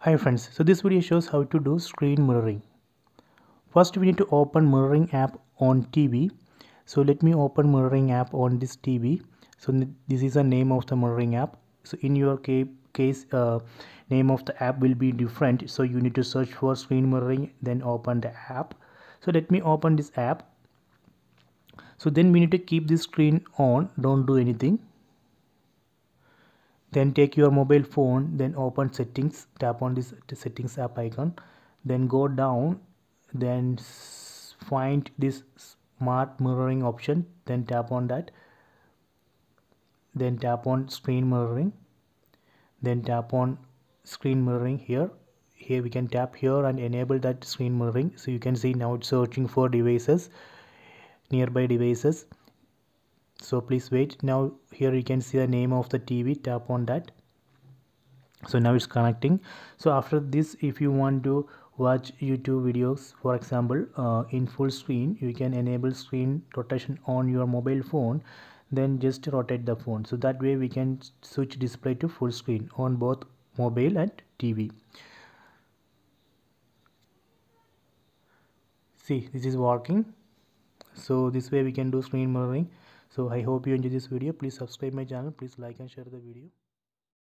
Hi friends, so this video shows how to do screen mirroring. First we need to open mirroring app on TV. So let me open mirroring app on this TV. So this is the name of the mirroring app. So in your case, uh, name of the app will be different. So you need to search for screen mirroring, then open the app. So let me open this app. So then we need to keep this screen on, don't do anything then take your mobile phone then open settings tap on this settings app icon then go down then find this smart mirroring option then tap on that then tap on screen mirroring then tap on screen mirroring here. Here we can tap here and enable that screen mirroring. So you can see now it's searching for devices nearby devices so please wait. Now here you can see the name of the TV tap on that. So now it's connecting. So after this if you want to watch YouTube videos for example uh, in full screen you can enable screen rotation on your mobile phone then just rotate the phone. So that way we can switch display to full screen on both mobile and TV see this is working. So this way we can do screen mirroring so i hope you enjoy this video. Please subscribe my channel. Please like and share the video